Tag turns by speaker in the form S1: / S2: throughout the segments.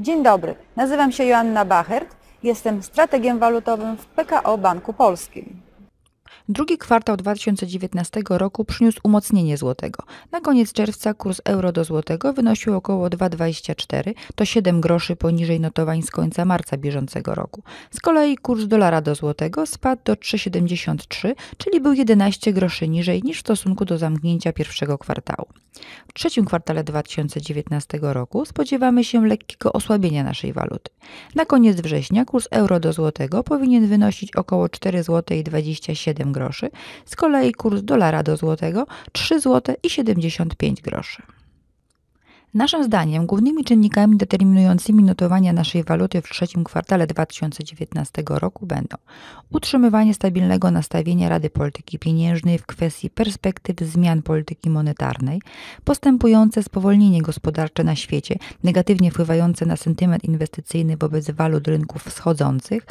S1: Dzień dobry, nazywam się Joanna Bachert, jestem strategiem walutowym w PKO Banku Polskim.
S2: Drugi kwartał 2019 roku przyniósł umocnienie złotego. Na koniec czerwca kurs euro do złotego wynosił około 2,24, to 7 groszy poniżej notowań z końca marca bieżącego roku. Z kolei kurs dolara do złotego spadł do 3,73, czyli był 11 groszy niżej niż w stosunku do zamknięcia pierwszego kwartału. W trzecim kwartale 2019 roku spodziewamy się lekkiego osłabienia naszej waluty. Na koniec września kurs euro do złotego powinien wynosić około 4,27 zł groszy, z kolei kurs dolara do złotego 3 zł i 75 groszy. Naszym zdaniem głównymi czynnikami determinującymi notowania naszej waluty w trzecim kwartale 2019 roku będą utrzymywanie stabilnego nastawienia Rady Polityki Pieniężnej w kwestii perspektyw zmian polityki monetarnej, postępujące spowolnienie gospodarcze na świecie, negatywnie wpływające na sentyment inwestycyjny wobec walut rynków wschodzących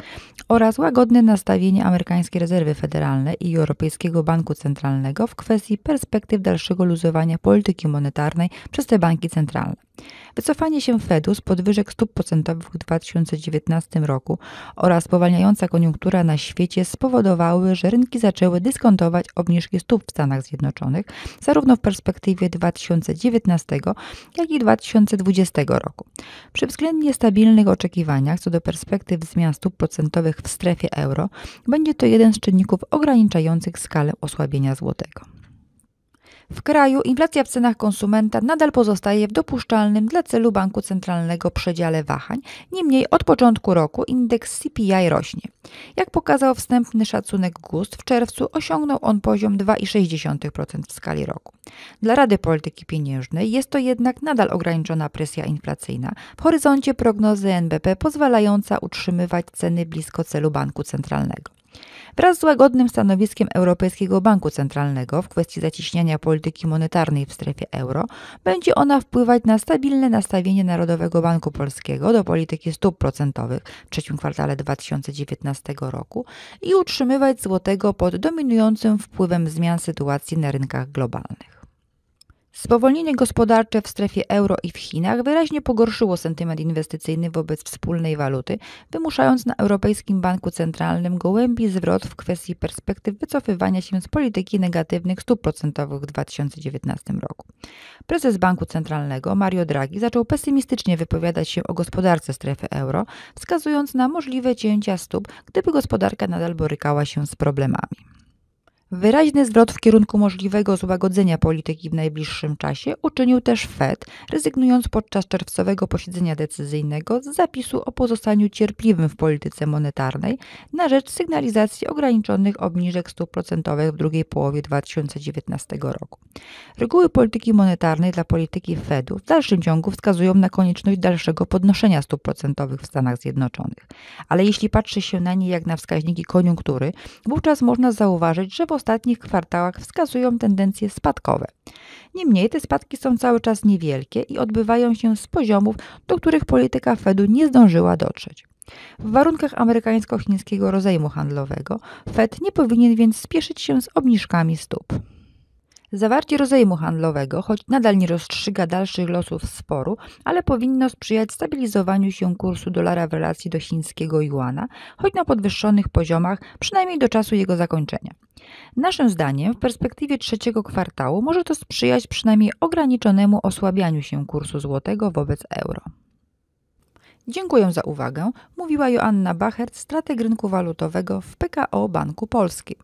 S2: oraz łagodne nastawienie amerykańskiej rezerwy federalnej i Europejskiego Banku Centralnego w kwestii perspektyw dalszego luzowania polityki monetarnej przez te banki centralne Wycofanie się Fedu z podwyżek stóp procentowych w 2019 roku oraz spowalniająca koniunktura na świecie spowodowały, że rynki zaczęły dyskontować obniżki stóp w Stanach Zjednoczonych, zarówno w perspektywie 2019, jak i 2020 roku. Przy względnie stabilnych oczekiwaniach co do perspektyw zmian stóp procentowych w strefie euro, będzie to jeden z czynników ograniczających skalę osłabienia złotego. W kraju inflacja w cenach konsumenta nadal pozostaje w dopuszczalnym dla celu banku centralnego przedziale wahań, niemniej od początku roku indeks CPI rośnie. Jak pokazał wstępny szacunek GUST, w czerwcu osiągnął on poziom 2,6% w skali roku. Dla Rady Polityki Pieniężnej jest to jednak nadal ograniczona presja inflacyjna w horyzoncie prognozy NBP pozwalająca utrzymywać ceny blisko celu banku centralnego. Wraz z łagodnym stanowiskiem Europejskiego Banku Centralnego w kwestii zacieśniania polityki monetarnej w strefie euro, będzie ona wpływać na stabilne nastawienie Narodowego Banku Polskiego do polityki stóp procentowych w trzecim kwartale 2019 roku i utrzymywać złotego pod dominującym wpływem zmian sytuacji na rynkach globalnych. Spowolnienie gospodarcze w strefie euro i w Chinach wyraźnie pogorszyło sentyment inwestycyjny wobec wspólnej waluty, wymuszając na Europejskim Banku Centralnym gołębi zwrot w kwestii perspektyw wycofywania się z polityki negatywnych stóp procentowych w 2019 roku. Prezes Banku Centralnego Mario Draghi zaczął pesymistycznie wypowiadać się o gospodarce strefy euro, wskazując na możliwe cięcia stóp, gdyby gospodarka nadal borykała się z problemami. Wyraźny zwrot w kierunku możliwego złagodzenia polityki w najbliższym czasie uczynił też Fed, rezygnując podczas czerwcowego posiedzenia decyzyjnego z zapisu o pozostaniu cierpliwym w polityce monetarnej na rzecz sygnalizacji ograniczonych obniżek stóp procentowych w drugiej połowie 2019 roku. Reguły polityki monetarnej dla polityki Fedu w dalszym ciągu wskazują na konieczność dalszego podnoszenia stóp procentowych w Stanach Zjednoczonych. Ale jeśli patrzy się na nie jak na wskaźniki koniunktury, wówczas można zauważyć, że w ostatnich kwartałach wskazują tendencje spadkowe. Niemniej te spadki są cały czas niewielkie i odbywają się z poziomów, do których polityka Fedu nie zdążyła dotrzeć. W warunkach amerykańsko-chińskiego rozejmu handlowego Fed nie powinien więc spieszyć się z obniżkami stóp. Zawarcie rozejmu handlowego, choć nadal nie rozstrzyga dalszych losów sporu, ale powinno sprzyjać stabilizowaniu się kursu dolara w relacji do chińskiego juana, choć na podwyższonych poziomach, przynajmniej do czasu jego zakończenia. Naszym zdaniem w perspektywie trzeciego kwartału może to sprzyjać przynajmniej ograniczonemu osłabianiu się kursu złotego wobec euro. Dziękuję za uwagę, mówiła Joanna Bachert, strateg rynku walutowego w PKO Banku Polskim.